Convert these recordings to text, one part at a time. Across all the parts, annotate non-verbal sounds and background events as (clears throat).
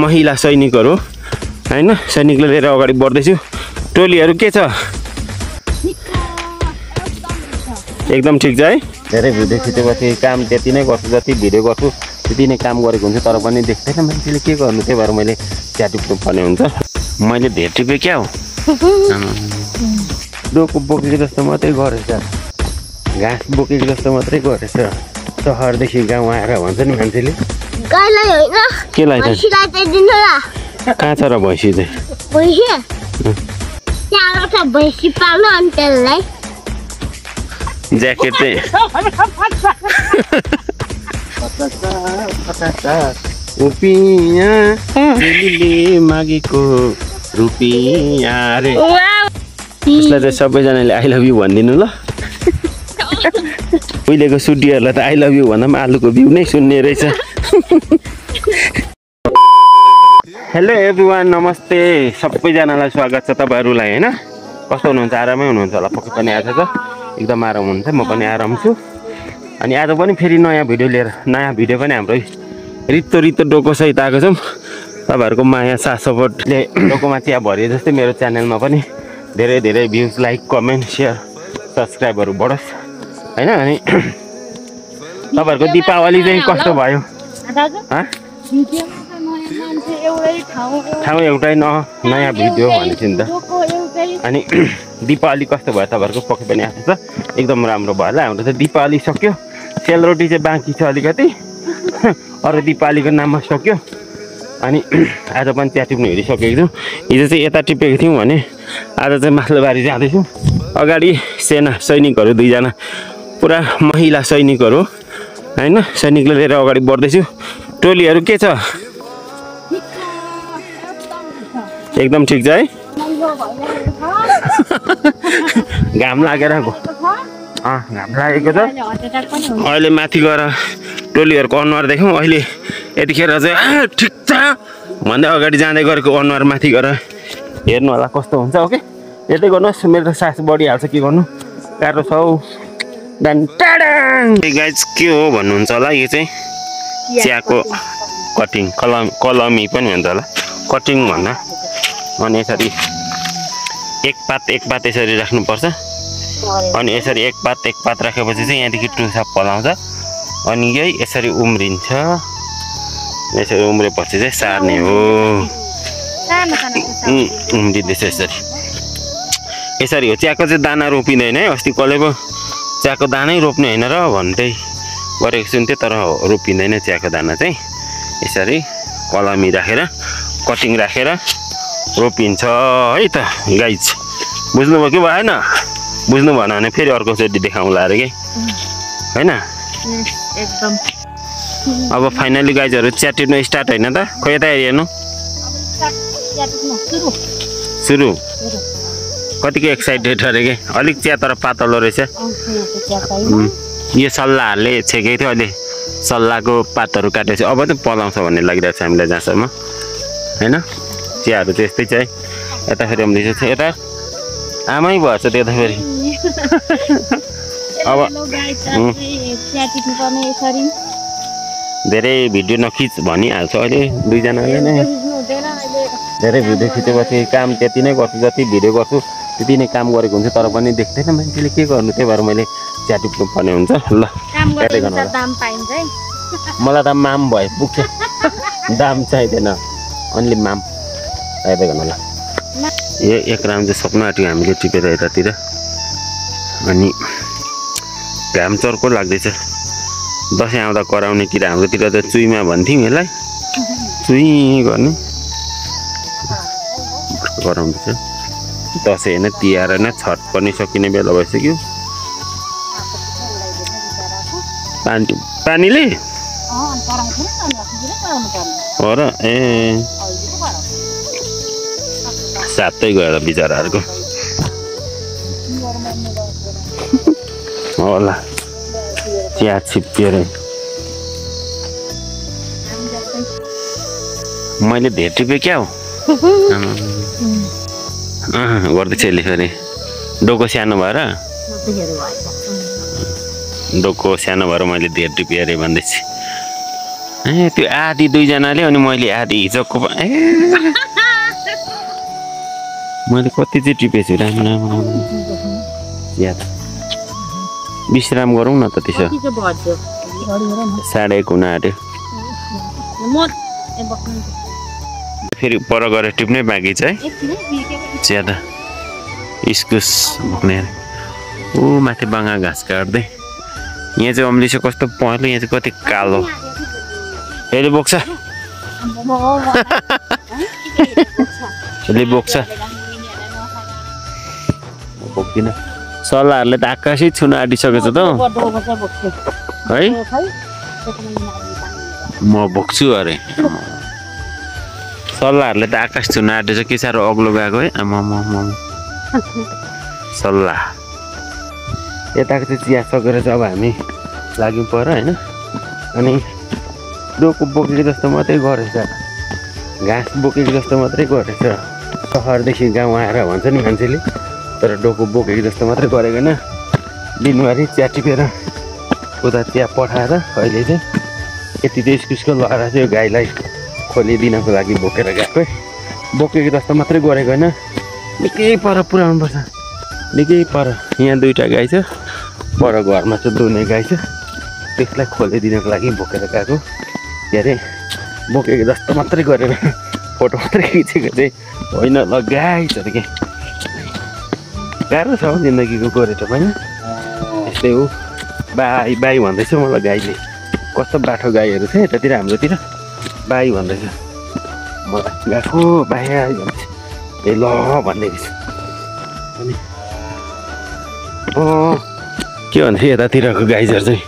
महिला सैनिकहरू होइन? सैनिकले लिएर अगाडि बढ्दैछु। टोलीहरू के छ? एकदम ठिक छ है? धेरै भिडियो खिचेपछि काम त्यति नै गर्छु जति भिडियो गर्छु त्यति नै काम गरेको हुन्छ तर पनि देख्दैन मान्छेले के गर्नु त्यही भएर मैले चिया टिप्नु पर्ने हुन्छ। मैले धेर टिपेँ क्या हो? (laughs) डोको बोकेको जस्तो मात्रै गरेछ। घाँस बोकेको जस्तो मात्रै गरेछ। सहरदेखि गाउँ आएर भन्छ नि मान्छेले। गाईलाई होइन। केलाई भैँसीलाई चाहिँ दिनु ल। कहाँ छ र भैँसी चाहिँ? भैँसी। त्यहाँ छ भैँसी पाल्नु अनि त्यसलाई। ज्याकेट चाहिँ। मागेको रुपियाँ रे। उसलाई चाहिँ सबैजनाले आई लभ यु भनिदिनु ल। उहिलेको सुटीहरूलाई त आई लभ यु भन्दा पनि आलुको बिउ नै सुन्ने रहेछ। हेलो एभ्री वान नमस्ते। सबैजनालाई स्वागत छ तपाईँहरूलाई होइन? कस्तो हुनुहुन्छ? आरामै हुनुहुन्छ होला? पक्कै पनि आज त एकदम आराम हुनुहुन्छ म पनि आराम छु। अनि आज पनि फेरि नयाँ भिडियो लिएर नयाँ भिडियो पनि हाम्रो रित्तो रित्तो डोकोसहित आएको छौँ। तपाईँहरूको माया साथ सपोर्टले डोकोमा चिया भरिए जस्तै मेरो च्यानलमा पनि धेरै धेरै भ्युज लाइक कमेन्ट सेयर सब्सक्राइबहरू बढोस्। होइन? अनि (clears throat) तपाईँहरूको दिपावली चाहिँ कस्तो भयो? ठाउँ एउटै न नयाँ भिडियो भनेपछि नि त। अनि (clears throat) दिपावली कस्तो भयो तपाईँहरूको पक्कै पनि आएको छ? एकदम राम्रो भयो होला। हाम्रो त दिपावली सक्यो। सेलरोटी चाहिँ बाँकी छ अलिकति। (laughs) अरू दिपावलीको नाममा सक्यो। अनि (clears throat) आज पनि चिया टिप्नु हेरिसकेको छु। हिजो चाहिँ यता टिपेको थियौँ भने आज चाहिँ माथिल्लोबारी जाँदैछौँ। अगाडि सेना सैनिकहरू दुईजना। पुरा महिला सैनिकहरू। होइन सैनिकले लिएर अगाडि बढ्दैछु। टोलीहरू के छ? एकदम ठिक छ है? घाम लागेर घाम लागेको छ। अहिले माथि गएर टोलीहरूको अनुहार देख्यौँ। अहिले यतिखेर चाहिँ ठिक छ। भन्दै अगाडि जाँदै गरेको अनुहार माथि गएर हेर्नु होला कस्तो हुन्छ ओके? हेर्दै गर्नुहोस् मेरो त सास बढिहाल्छ के गर्नु? गाह्रो छ हौ। गाइज के हो भन्नुहुन्छ होला? यो चाहिँ चियाको कटिङ कलम कलमी पनि भन्छ होला। कटिङ भन्दा अनि यसरी एक पात एक पात यसरी राख्नुपर्छ। अनि यसरी एक पात एक पात राखेपछि चाहिँ यहाँदेखि टुसा पलाउँछ। अनि यही यसरी उम्रिन्छ। यसरी उम्रेपछि चाहिँ सार्ने हो। उम्, उम्रिँदैछ यसरी। यसरी हो। चियाको चाहिँ दाना रोपिँदैन है अस्ति कसले पो चियाको दानै रोप्ने होइन र भन्दै गरेको सुन्थेँ तर रोपिँदैन चियाको दाना चाहिँ। यसरी कलमी राखेर कटिङ राखेर रोपिन्छ है त गाइज। बुझ्नुभयो कि भएन? बुझ्नु भएन भने फेरि अर्कोचोटि देखाउँला अरे कि? होइन? अब फाइनली गाइजहरू चिया टिप्नु स्टार्ट होइन त? खोइ यता हेर्नु। सुरु। कतिको एक्साइटेड अरे कि? अलिक चिया तर पातलो रहेछ। यो सल्लाहहरूले छेकेको थियो अहिले सल्लाहको पातहरू काटेपछि अब चाहिँ पलाउँछ भन्ने लागिरहेको छ हामीलाई जहाँसम्म। होइन? चियाहरू चाहिँ यस्तै छ है। यता फेरि आउँदैछ यता आमै भएछ त्यो त फेरि (laughs) अब धेरै भिडियो नखिच भनिहाल्छ अहिले दुईजनाले नै। धेरै भिडियो खिचेपछि काम त्यति नै गर्छु जति भिडियो गर्छु। त्यति नै काम गरेको हुन्छ तर पनि देख्दैन मान्छेले के गर्नु त्यही भएर मैले चिया टिप्नु पर्ने हुन्छ ल। मलाई त माम भए पुग्छ दाम चाहिँदैन अन्ली माम। हेर्दै गर्नु होला। यो एक राउन्ड चाहिँ सक्नु आँट्यो हामीले टिपेर यतातिर। अनि घाम चर्को लाग्दैछ। दसैँ आउँदा कराउनेतिर हाम्रोतिर त चुइमा भन्थ्यौँ यसलाई। चुइ गर्ने। गराउँदैछ दसैँ होइन तिहार होइन छठ पनि सकिने बेला भइसक्यो। पानी पानीले? हो र ए। सातै गयो बिचराहरूको। होला। चिया छिप्पियो अरे। मैले टिपेँ क्या हो? (laughs) गर्दैछ यसले फेरि। डोको सानो भएर? डोको सानो भएर मैले धेर टिपेँ अरे भन्दैछु। ए त्यो आधी दुईजनाले अनि मैले आधी हिजोको ए। मैले कति चाहिँ टिपेछु राम्रो राम्रो। याद। विश्राम गरौँ न त त्यसो। साढे एक हुन आँट्यो। फेरि पर गएर टिप्नै बाँकी छ है। ज्यादा इस्कुस अरे। ऊ माथि बाङ्गा घाँस काट्दै। यहाँ चाहिँ अम्ली चाहिँ कस्तो पहेँलो यहाँ चाहिँ कति कालो। यसले बोक्छ। यसले बोक्छ। बोक्दिनँ। सल्लाहहरूले त आकाशै छुन आँटिसकेछ त हौ, म बोक्छु अरे। सल्लाहहरूले त आकाश छुन आँटेछ के साह्रो अग्लो गएको है आमा सल्लाह यताको चाहिँ चिया सकेर चाहिँ अब हामी लाग्यौँ पर होइन अनि डोको बोकेको जस्तो मात्रै गरेछ घाँस बोकेको जस्तो मात्रै गरेछ सहरदेखि गाउँ आएर भन्छ नि मान्छेले तर डोको बोकेको जस्तो मात्रै गरेको होइन दिनभरि चिया टिपेर उता चिया पठाएर अहिले चाहिँ यति चाहिँ इस्कुसको लगाएर चाहिँ यो गाईलाई खोलिदिनको लागि बोकेर गएको बोकेको जस्तो मात्रै गरेको होइन। निकै पर पुऱ्याउनुपर्छ। निकै पर। यहाँ दुइटा गाई छ। पर घरमा चाहिँ दुने गाई छ। त्यसलाई खोलिदिनको लागि बोकेर गएको। के अरे बोकेको जस्तो मात्रै गरेर (laughs) फोटो मात्रै खिचेको चाहिँ होइन ल गाई छ अरे के गाह्रो छ हौ जिन्दगीको गोरेटो पनि। यस्तै हो। बाई बाई भन्दैछ मलाई गाईले। कस्तो बाठो गाईहरू छ यतातिर हाम्रोतिर। बाई भन्दैछ मलाई गएको बाई आयो भन्दैछ ए ल भन्दैछ अनि अँ के भन्छ यतातिरको गाईहरू चाहिँ?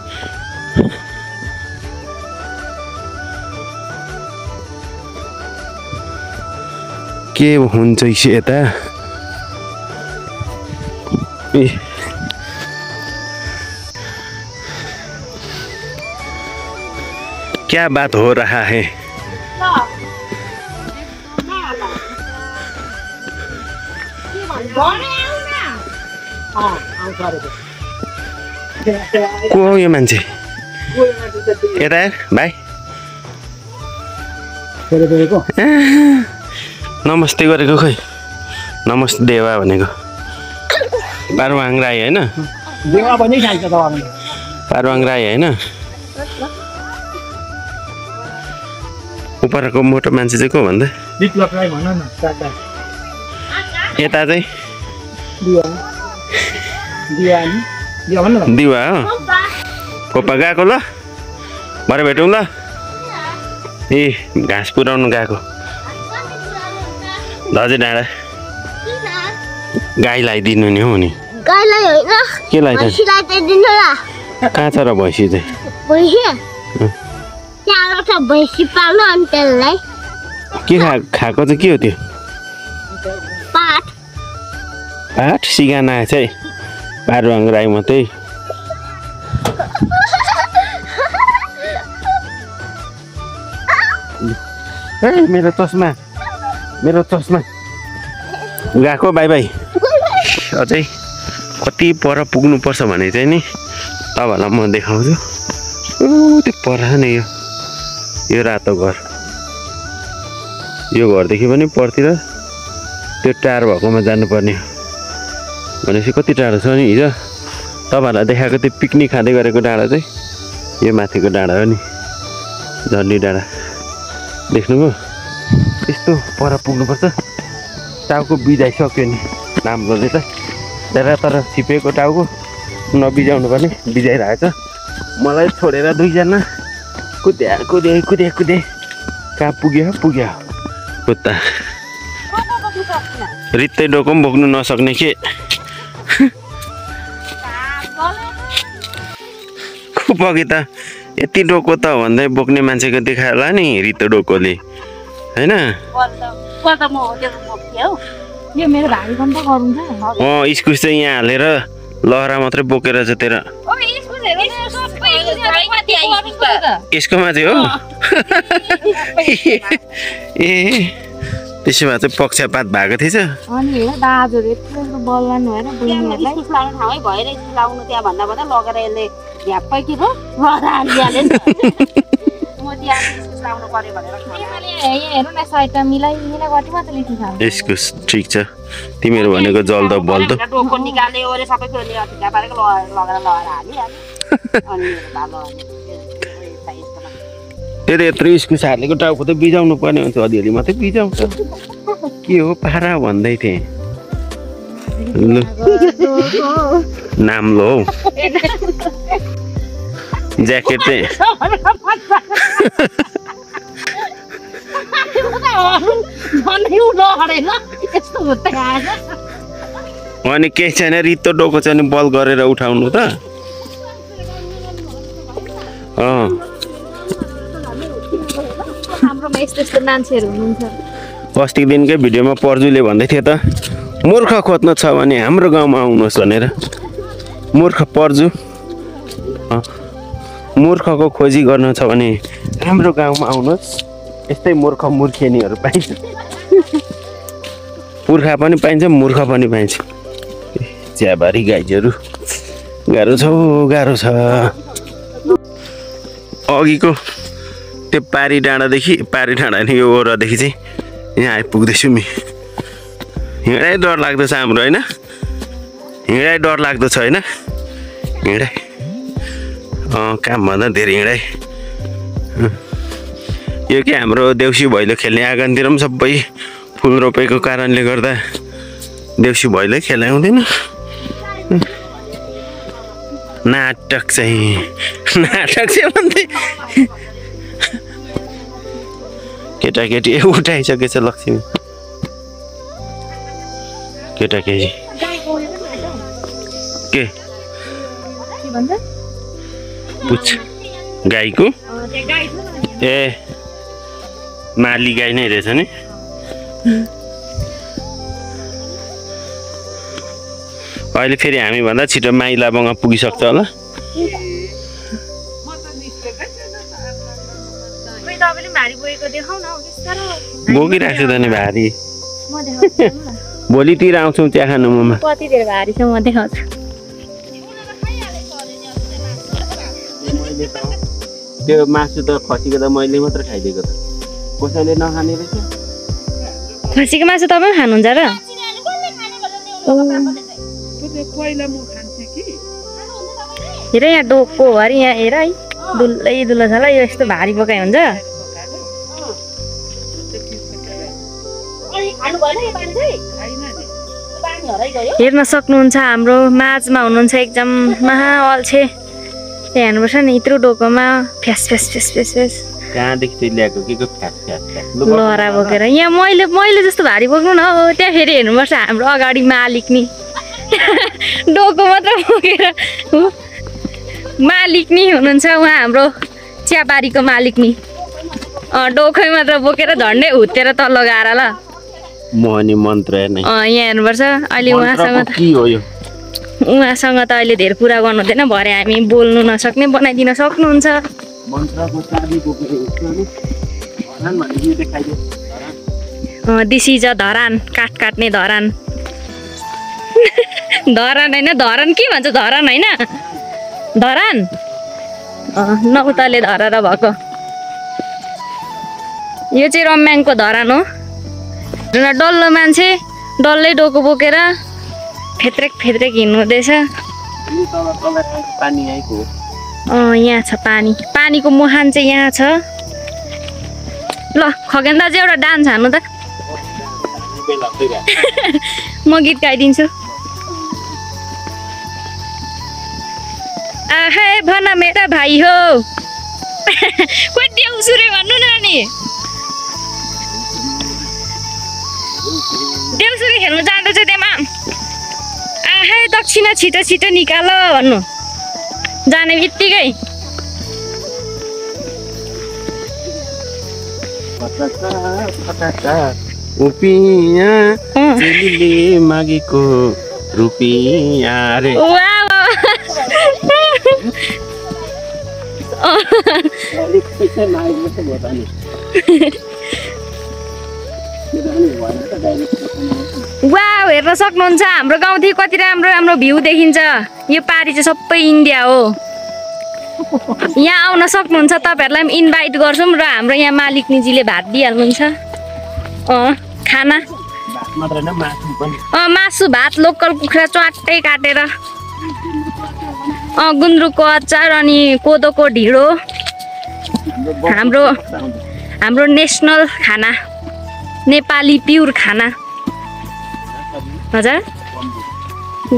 के हुन्छ यता? क्या बात हो रहा है? को हो यो मान्छे यता हेर भाइ नमस्ते गरेको खोइ नमस्ते देवा भनेको पारुवाङ राई होइन पारुवाङ राई होइन उपरको मोटो मान्छे चाहिँ को भन्दा यता चाहिँ दिवा हो कोपा गएको ल भरे भेटौँ ल ए घाँस पुऱ्याउनु गएको दजै डाँडा गाईलाई दिनु नि हौ नि गाईलाई होइन केलाई त भैँसीलाई चाहिँ दिनु ल कहाँ छ र भैँसी चाहिँ भैँसी चारवटा भैँसी पाल्नु अनि त्यसलाई के खा खाएको चाहिँ के हो त्यो पाठ सिकाना आएछ है। पारुवाङ राई मात्रै। ए मेरो चस्मा। मेरो चस्मा। गएको बाई बाई। अझै कति पर पुग्नुपर्छ भने चाहिँ नि तपाईँहरूलाई म देखाउँछु। ऊ त्यो पर नि यो यो रातो घर। यो घरदेखि पनि परतिर त्यो टाढो भएकोमा जानुपर्ने हो। भनेपछि कति टाढो छ नि? हिजो तपाईँहरूलाई देखाएको त्यो पिकनिक खाँदै गरेको डाँडा चाहिँ यो माथिको डाँडा हो नि झन्डी डाँडा। देख्नुभयो? यस्तो पर पुग्नुपर्छ। टाउको बिजाइसक्यो नि नाम्लोले त। तर तर छिपेको टाउको नबिजाउनु पर्ने बिजाइरहेछ। मलाई छोडेर दुईजना कुद्या कुदे कुदे कुदे कहाँ पुग्यो पुग्यो? कुत्ता रित्तै डोको पनि बोक्नु नसक्ने के? अघि त यति डोको त भन्दै बोक्ने मान्छेको देखायो होला नि रित्तो डोकोले। होइन? अँ इस्कुस चाहिँ यहाँ हालेर लहरा मात्रै बोकेर चाहिँ तेरो यसको माथि हो? (laughs) ए त्यसो भए चाहिँ पक्षपात भएको थिएछ। अनि हेर दाजुहरू झ्याप्पै के भयो? हालिहाल्यो। म इस्कुस लाउनु भनेर ठिक छ। तिमीहरू भनेको जल्द बल्द। डोको निकाल्यो ओरे सबै कुरो लिएर ढिका पारेको लगाएर लगेर लगाएर हालिहाल्यो। (laughs) अनि भालो त्यही त यत्रो इस्कुस हालेको टाउको त बिजाउनु पर्ने हुन्छ अलिअलि मात्रै बिजाउँछ। के हो? पारा भन्दै थिएँ। नाम लो ज्याकेट चाहिँ अनि केही छैन रित्तो डोको चाहिँ नि बल गरेर उठाउनु त। अँ। हाम्रोमा यस्तो यस्तो मान्छेहरू हुनुहुन्छ। अस्तिको दिनकै भिडियोमा पर्जुले भन्दै थियो त। मूर्ख खोज्नु छ भने हाम्रो गाउँमा आउनुहोस् भनेर। मूर्ख पर्जु। मूर्खको खोजी गर्नु छ भने हाम्रो गाउँमा आउनुहोस्। यस्तै मूर्ख मूर्खेनीहरू पाइन्छ। पुर्खा पनि पाइन्छ मूर्ख पनि पाइन्छ। चियाबारी गाईहरू गाह्रो छ गाह्रो छ। अघिको त्यो पारी डाँडादेखि पारी डाँडा नि यो ओरादेखि चाहिँ यहाँ आइपुग्दैछु मि। हिँडाइ डर लाग्दछ हाम्रो होइन? हिँडाइ डर लाग्दो छ होइन? हिँडाइ अँ कामभन्दा धेरै हिँडाइ अँ। यो के हाम्रो देउसी भैलो खेल्ने आँगनतिर पनि सबै फुल रोपेको कारणले गर्दा देउसी भैलो खेलाइ हुँदैन नाटक चाहिँ नाटक चाहिँ भन्दै। केटाकेटी उठाइसकेछ लक्ष्मी। केटाकेटी के के पुछ गाईको ए माली गाई नै रहेछ नि अहिले फेरि हामीभन्दा छिटो माई लाबोङमा पुगिसक्छ होला बोकिरहेको छु त नि भारी। भोलितिर आउँछौँ चिया खानु ममा। कति धेरै भारी छ म देखाउँछु। त्यो मासु त खसीको त मैले मात्र खाइदिएको त। कसैले नखाने रहेछ। खसीको मासु तपाईँ पनि खानुहुन्छ र? हेर यहाँ डोको हो अरे यहाँ हेर है। दुलै दुलो छ ल यो यस्तो भारी बोकाइ हुन्छ। हेर्न सक्नुहुन्छ हाम्रो माझमा हुनुहुन्छ एकदम महा अल्छे। त्यहाँ हेर्नुपर्छ नि यत्रो डोकोमा फ्यास फ्यास फ्यास फ्यास फ्यास। लहरा बोकेर। यहाँ मैले मैले जस्तो भारी बोक्नु न हो त्यहाँ फेरि हेर्नुपर्छ हाम्रो अगाडि मालिक नि। (laughs) डोको मात्र बोकेर हो। मालिक नि हुनुहुन्छ उहाँ हाम्रो चियाबारीको मालिक नि। अँ डोकै मात्र बोकेर झन्डै हुत्तेर तल्लो गाएर ल। मोहनी मन्त्र यहाँ हेर्नुपर्छ। अहिले उहाँसँग मन्त्रको त के हो यो? उहाँसँग त अहिले धेरै कुरा गर्नु हुँदैन। भरे हामी बोल्नु नसक्ने बनाइदिन सक्नुहुन्छ। दिस इज अ धरान काठ काट्ने धरान धरान (laughs) होइन धरान के भन्छ? धरान होइन। धरान नौतले धरार भएको। यो चाहिँ रम्याङको धरान हो। न, डल्लो मान्छे डल्लै डोको बोकेर फेत्रेक फेत्रेक हिँड्नु हुँदैछ। यहाँ छ पानी। पानीको मुहान चाहिँ यहाँ छ। ल खगेन दाजु एउटा डान्स हान्नु त। (laughs) म गीत गाइदिन्छु। आहै भन मेरा भाइ हो। (laughs) कोही देउसुरे भन्नु न देउसुरे खेल्नु जाँदैछ त्यहाँ आहै दक्षिणा छिटो छिटो निकाल भन्नु। जाने बित्तिकै। मागेको रुपियाँ रे। (laughs) वाह, हेर्न सक्नुहुन्छ। हाम्रो गाउँदेखि कति राम्रो राम्रो भ्यू देखिन्छ। यो पारी चाहिँ सबै इन्डिया हो। यहाँ आउन सक्नुहुन्छ तपाईँहरूलाई पनि इन्भाइट गर्छौँ र हाम्रो यहाँ मालिकनीजीले भात दिइहाल्नुहुन्छ। अँ खाना? अँ मासु भात लोकल कुखुरा च्वाट्टै काटेर। अँ गुन्द्रुकको अचार अनि कोदोको ढिँडो। हाम्रो हाम्रो नेसनल खाना। नेपाली प्युर खाना। हजुर।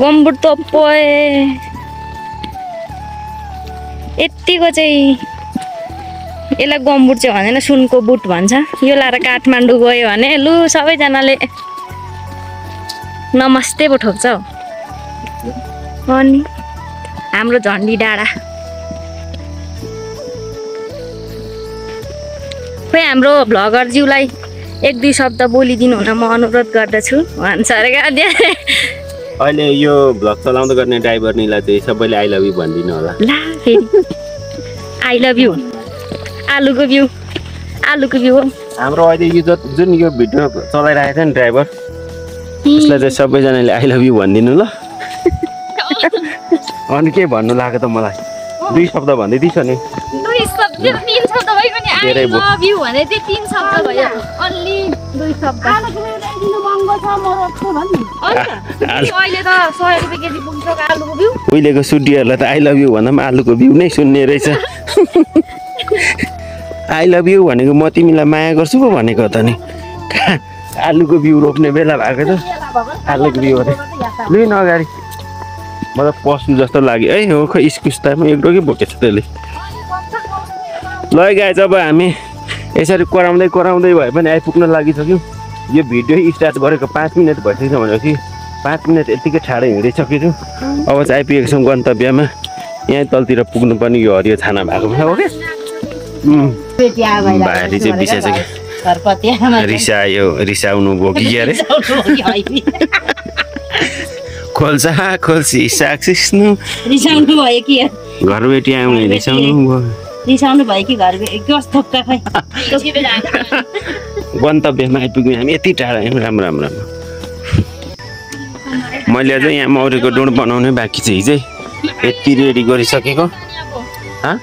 गम्बुट त पोए यत्तिको चाहिँ यसलाई गम्बुट चाहिँ भन्दैन सुनको बुट भन्छ। यो लाएर काठमाडौँ गयो भने लु सबैजनाले नमस्ते पो ठोक्छ हौ। अनि हाम्रो झन्डी डाँडा। खोइ हाम्रो भ्लगरज्यूलाई एक दुई शब्द बोलिदिनु हुन म अनुरोध गर्दछु। भन्छ अरे क्या अहिले यो भ्लग चलाउँदै गर्ने ड्राइभरनीलाई चाहिँ सबैले आई लभ यु भनिदिनु होला। ला फेरि। आई लभ यु आलुको बिउ। आलुको बिउ हो। हाम्रो अहिले यो जति जुन यो भिडियो चलाइरहेको छ नि ड्राइभर उसलाई चाहिँ सबैजनाले आई लभ यु भनिदिनु ल। अनि के भन्नु लाग्यो त मलाई? दुई शब्द भन्दै दिइस नि धेरै भयो। लभ यु भने चाहिँ तिन शब्द भयो। अन्ली दुई शब्द। महँगो छ म रोक्छु भन्नु। अन्त अहिले त सय रुपियाँ केजी पुग्छ आलुको बिउ उहिलेको सुटीहरूलाई त आई लभ यु भन्दा पनि आलुको बिउ नै सुन्ने रहेछ। आई लभ यु भनेको म तिमीलाई माया गर्छु पो भनेको त नि। कहाँ आलुको बिउ रोप्ने बेला भएको त। आलुको बिउ अरे। लु न अगाडि। मलाई पशु जस्तो लाग्यो। है हो खै इस्कुस त एक डोकी बोकेछ त्यसले। ल गाई जब हामी यसरी कराउँदै कराउँदै भए पनि आइपुग्न लागिसक्यौँ। यो भिडियो स्टार्ट गरेको पाँच मिनट भइसकेछ भनेपछि पाँच मिनट यत्तिकै ठाडो हिँडिसकेको छु। अब चाहिँ आइपुगेको छौँ गन्तव्यमा। यहाँ तलतिर पुग्नुपर्ने यो हरियो छाना भएको हो क्या? उम्, भारी चाहिँ बिसाइसक्यो रिसायो रिसाउनु भयो कि अरे। खोल्सा खोल्सी साग सिस्नु। रिसाउनु भयो कि? घरबेटी आउने रिसाउनु भयो रिसाउनु भयो कि घर कस्तो थोक्का खै गन्तव्यमा आइपुग्यौँ हामी। यति टाढा आयौँ राम्रो राम्रो राम्रो मैले अझै यहाँ मौरीको डुँड बनाउने बाँकी छ हिजै। यति रेडी गरिसकेको। हँ?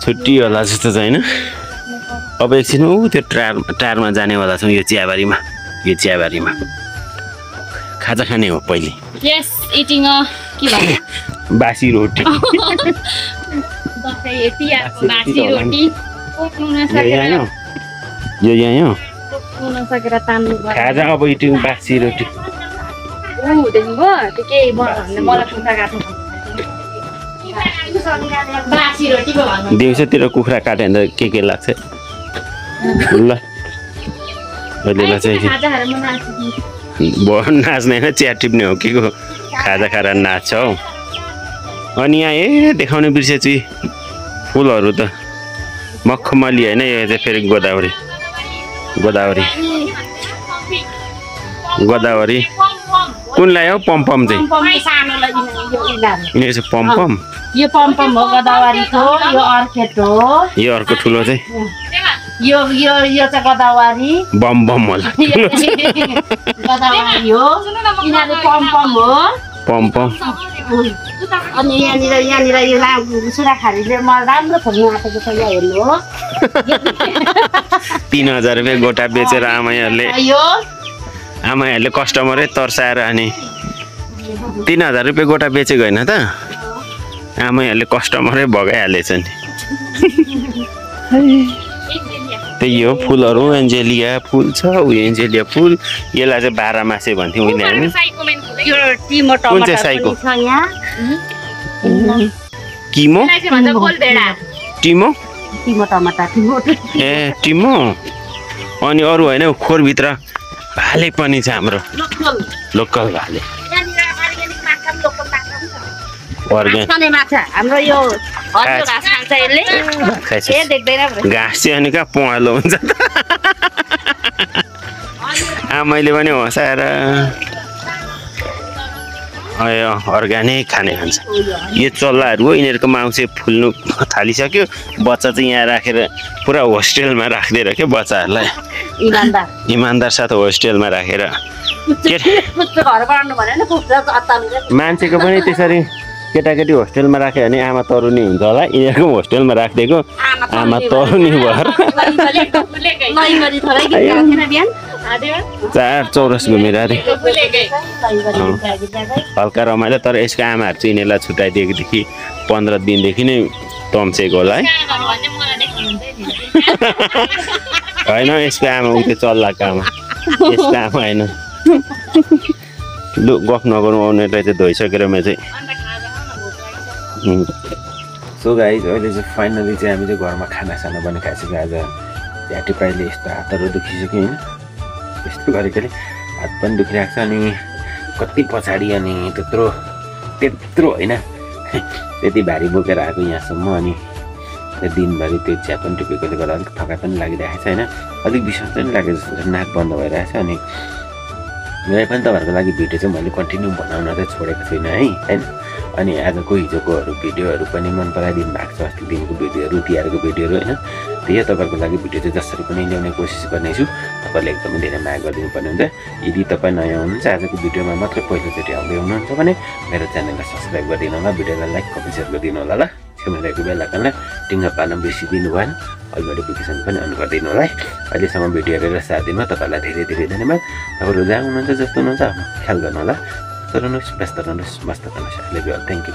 छुट्टी होला जस्तो चाहिँ होइन अब एकछिन ऊ त्यो टार टारमा जानेवाला छौँ यो चियाबारीमा। यो चियाबारीमा। खाजा खाने हो पहिले। बासी रोटी। (laughs) बासी रोटी। यो यहाँ। खाजा अब इटिङ बासी रोटी। दिउँसोतिर कुखुरा काट्यो भने त के के लाग्छ? ल। (laughs) अहिलेलाई चाहिँ भयो नाच्ने होइन चिया टिप्ने हो के को खाजा खाएर नाच्छ? हौ अनि यहाँ ए देखाउने बिर्सेछु फुलहरू त। मखमली होइन यो चाहिँ फेरि गोदावरी। गोदावरी। गोदावरी। कुनलाई हौ? पम्पम चाहिँ। यो चाहिँ पम्पम। यो पम्पम हो गदावारीको यो अर्केट हो। यो अर्को ठुलो चाहिँ। यो यो यो चाहिँ गदावारी बम बम होला गदावारी हो यिनीहरू पम्पम हो पम्पम अनि यहाँनिर यहाँनिर यो सुराखारीले मलाई राम्रो खोल्नु आँटेको छ यहाँ हेर्नु हो तिन हजार रुपियाँ गोटा बेचेर आमाहरूले आमाहरूले कस्टमरै तर्साएर अनि तिन हजार रुपियाँ गोटा बेचेको होइन त? आमाहरूले कस्टमरै भगाइहालेछ (laughs) (laughs) नि त्यही हो फुलहरू एन्जेलिया फुल छ ऊ एन्जेलिया फुल। यसलाई चाहिँ बाह्र मासे भन्थ्यौँ उहिले हामी कुन चाहिँ टमाटर साइको? पनि छ यहाँ। किमो? टिमो? टिमो टमाटर टिमो ए टिमो? अनि अरू होइन खोरभित्र भाले पनि छ हाम्रो। लोकल। लोकल भाले। अर्ग्यानिक माछा। हाम्रो यो घाँस चाहिँ अनि कहाँ पहेँलो हुन्छ त आमैले पनि हँसाएर अर्ग्यानिक खाने खान्छ यो चल्लाहरू हो यिनीहरूको माउसे फुल्नु थालिसक्यो बच्चा चाहिँ यहाँ राखेर पुरा होस्टेलमा राखिदिएर क्या बच्चाहरूलाई इमान्दार साथ होस्टेलमा राखेर मान्छेको पनि त्यसरी केटाकेटी होस्टेलमा राख्यो भने आमा तरुनी हुन्छ होला। यिनीहरूको होस्टेलमा राखिदिएको। आमा तरुनी भएर। चार चौरस घुमेर अरे हल्का रमाइलो तर यसको आमाहरू चाहिँ यिनीहरूलाई छुट्याइदिएकोदेखि पन्ध्र दिनदेखि नै तम्सेको होला है। होइन यसको आमा उ त्यो चल्लाको आमा। यसको आमा होइन। लु गफ नगरौँ आउनेलाई चाहिँ धोइसकेरमा चाहिँ सो गाइज अहिले चाहिँ फाइनली चाहिँ हामी चाहिँ घरमा खानासाना पनि खाइसक्यो आज झ्याटी पाइले यस्तो हातहरू दुखिसक्यो होइन। यस्तो गरेकोले हात पनि दुखिरहेको छ अनि कति पछाडि अनि त्यत्रो त्यत्रो होइन। (laughs) त्यति भारी बोकेर आएको यहाँसम्म अनि त्यो दिनभरि त्यो चिया पनि टुपेकोले गर्दा अलिक थकाइ पनि लागिरहेको छ होइन। अलिक विश्वास पनि लागेको जस्तो नाक बन्द भइरहेको छ अनि मैले पनि तपाईँहरूको लागि भिडियो चाहिँ मैले कन्टिन्यू बनाउन चाहिँ छोडेको छुइनँ है होइन। अनि आजको हिजोकोहरू भिडियोहरू पनि मन पराइदिनु भएको छ। अस्ति दिनको भिडियोहरू तिहारको भिडियोहरू होइन त्यही तपाईँहरूको लागि भिडियो चाहिँ जसरी पनि ल्याउने कोसिस गर्नेछु। तपाईँले एकदमै धेरै माया गरिदिनु पर्ने हुन्छ। यदि तपाईँ नयाँ हुनुहुन्छ आजको भिडियोमा मात्रै पहिलोचोटि आउँदै हुनुहुन्छ भने मेरो च्यानललाई सब्सक्राइब गरिदिनु होला भिडियोलाई लाइक कमेन्ट सेयर गरिदिनु होला ल। छेउमा रहेको बेलाकालाई टिङ्गा पार्न बिर्सिदिनु भएन। अल नोटिफिकेसन पनि अन गरिदिनु होला है। अहिलेसम्म भिडियो हेरेर साथ दिनु तपाईँलाई धेरै धेरै धन्यवाद। तपाईँहरू जहाँ हुनुहुन्छ जस्तो हुनुहुन्छ ख्याल गर्नु होला। Salonos, basta ranos, basta best. siya. I love you all. Thank you.